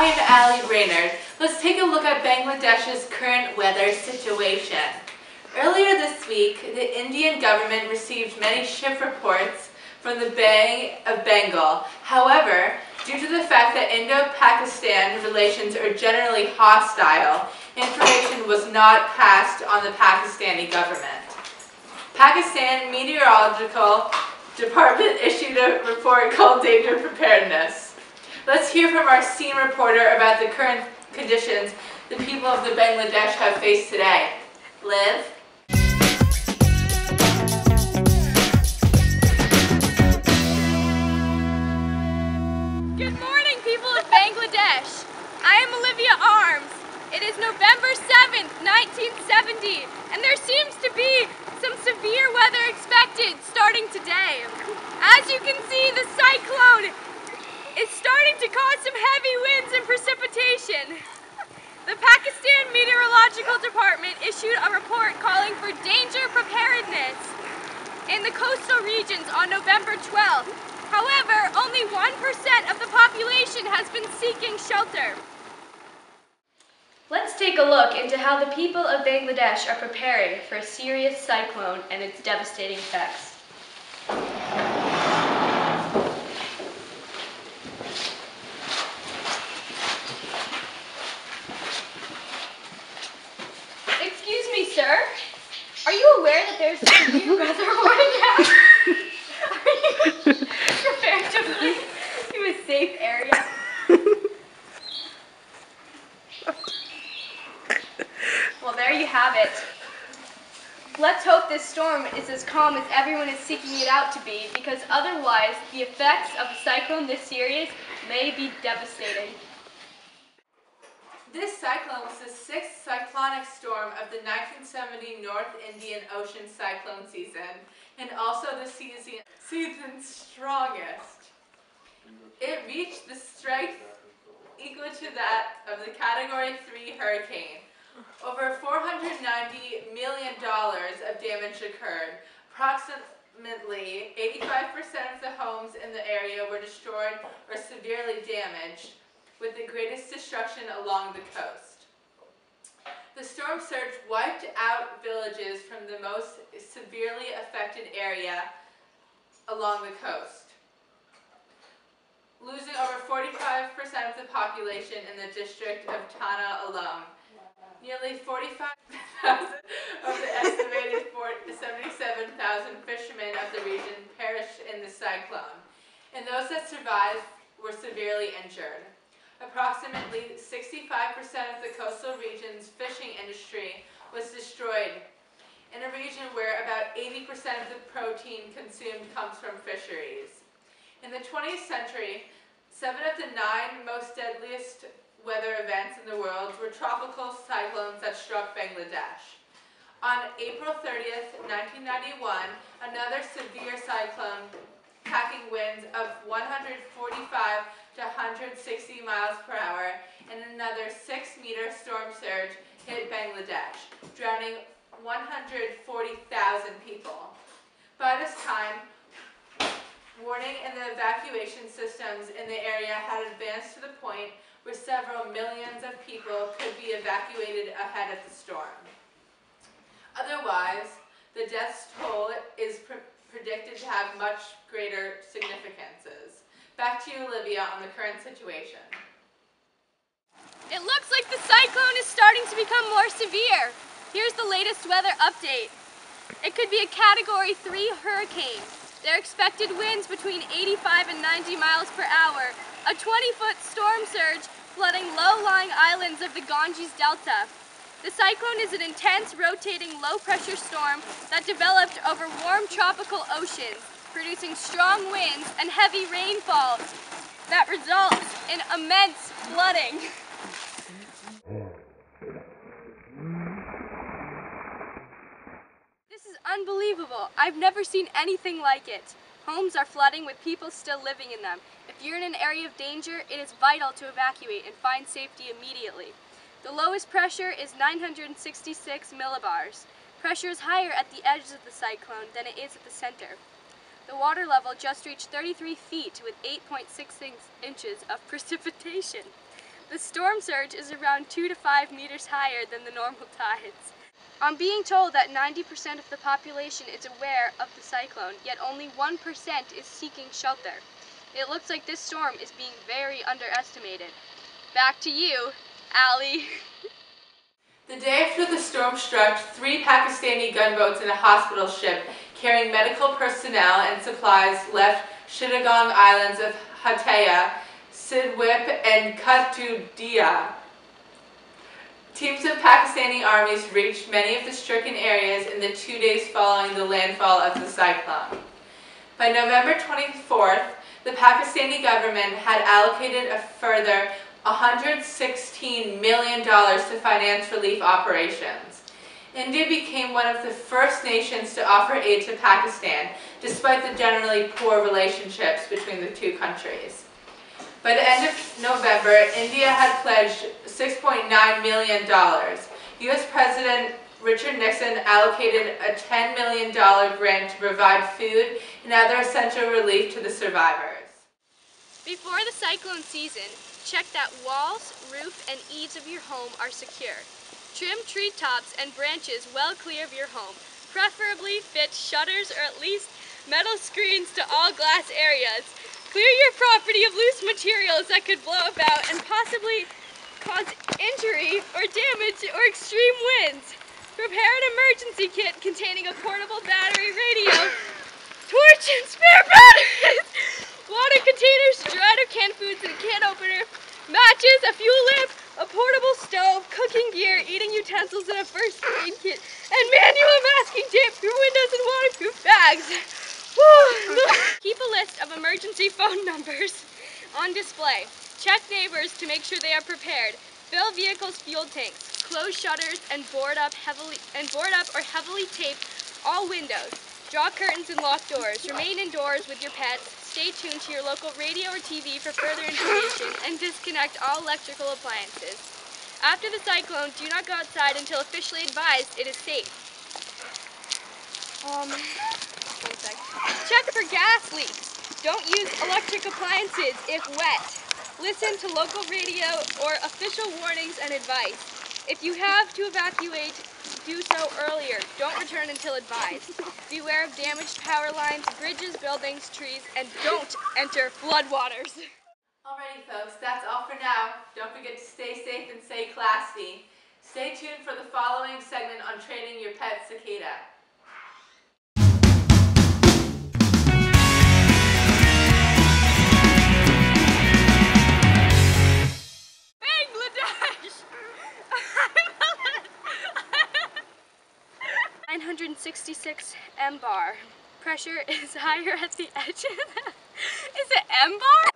I am Ali Raynard. Let's take a look at Bangladesh's current weather situation. Earlier this week, the Indian government received many ship reports from the Bay of Bengal. However, due to the fact that Indo-Pakistan relations are generally hostile, information was not passed on the Pakistani government. Pakistan Meteorological Department issued a report called Danger Preparedness. Let's hear from our scene reporter about the current conditions the people of the Bangladesh have faced today. Liv? Good morning, people of Bangladesh. I am Olivia Arms. It is November 7th, 1970, and there seems to be some severe weather expected starting today. As you can see, the cyclone is starting to cause some heavy winds and precipitation. The Pakistan Meteorological Department issued a report calling for danger preparedness in the coastal regions on November 12th. However, only 1% of the population has been seeking shelter. Let's take a look into how the people of Bangladesh are preparing for a serious cyclone and its devastating effects. Are you aware that there's a weather warning now? Are you prepared to move to a safe area? Well, there you have it. Let's hope this storm is as calm as everyone is seeking it out to be, because otherwise, the effects of a cyclone this serious may be devastating. This cyclone was the sixth cyclonic storm of the 1970 North Indian Ocean cyclone season, and also the season, season's strongest. It reached the strength equal to that of the Category 3 hurricane. Over $490 million of damage occurred. Approximately 85% of the homes in the area were destroyed or severely damaged, with the greatest destruction along the coast. The storm surge wiped out villages from the most severely affected area along the coast, losing over 45% of the population in the district of Tana alone. Nearly 45,000 of the estimated 77,000 fishermen of the region perished in the cyclone, and those that survived were severely injured. Approximately 65% of the coastal region's fishing industry was destroyed in a region where about 80% of the protein consumed comes from fisheries. In the 20th century, seven of the nine most deadliest weather events in the world were tropical cyclones that struck Bangladesh. On April 30th, 1991, another severe cyclone packing winds of 145 to 160 miles per hour and another 6 meter storm surge hit Bangladesh, drowning 140,000 people. By this time, warning and the evacuation systems in the area had advanced to the point where several millions of people could be evacuated ahead of the storm. Otherwise, the death toll is predicted to have much greater significances. Back to you, Olivia, on the current situation. It looks like the cyclone is starting to become more severe. Here's the latest weather update. It could be a Category 3 hurricane. Their expected winds between 85 and 90 miles per hour. A 20-foot storm surge flooding low-lying islands of the Ganges Delta. The cyclone is an intense, rotating, low-pressure storm that developed over warm tropical oceans, producing strong winds and heavy rainfalls that results in immense flooding. This is unbelievable. I've never seen anything like it. Homes are flooding with people still living in them. If you're in an area of danger, it is vital to evacuate and find safety immediately. The lowest pressure is 966 millibars. Pressure is higher at the edges of the cyclone than it is at the center. The water level just reached 33 feet with 8.66 inches of precipitation. The storm surge is around 2 to 5 meters higher than the normal tides. I'm being told that 90% of the population is aware of the cyclone, yet only 1% is seeking shelter. It looks like this storm is being very underestimated. Back to you, The day after the storm struck, three Pakistani gunboats and a hospital ship carrying medical personnel and supplies left Chittagong Islands of Hatiya, Sandwip, and Katudia. Teams of Pakistani armies reached many of the stricken areas in the two days following the landfall of the cyclone. By November 24th, the Pakistani government had allocated a further $116 million to finance relief operations. India became one of the first nations to offer aid to Pakistan, despite the generally poor relationships between the two countries. By the end of November, India had pledged $6.9 million. U.S. President Richard Nixon allocated a $10 million grant to provide food and other essential relief to the survivors. Before the cyclone season, check that walls, roof, and eaves of your home are secure. Trim treetops and branches well clear of your home. Preferably fit shutters or at least metal screens to all glass areas. Clear your property of loose materials that could blow about and possibly cause injury or damage or extreme winds. Prepare an emergency kit containing a portable battery radio, torch and spare batteries, water containers, dried canned foods and a can opener, matches, a fuel lamp, a portable stove, cooking gear, eating utensils, and a first aid kit, and manual masking tape for windows and waterproof bags. Keep a list of emergency phone numbers on display. Check neighbors to make sure they are prepared. Fill vehicles' fuel tanks. Close shutters and board up heavily and board up or heavily tape all windows. Draw curtains and lock doors. Remain indoors with your pets. Stay tuned to your local radio or TV for further information and disconnect all electrical appliances. After the cyclone, do not go outside until officially advised it is safe. Um, one sec. Check for gas leaks. Don't use electric appliances if wet. Listen to local radio or official warnings and advice. If you have to evacuate, do so earlier. Don't return until advised. Beware of damaged power lines, bridges, buildings, trees, and don't enter floodwaters. Alrighty folks, that's all for now. Don't forget to stay safe and stay classy. Stay tuned for the following segment on training your pet cicada. 966 M bar. Pressure is higher at the edge. is it M bar?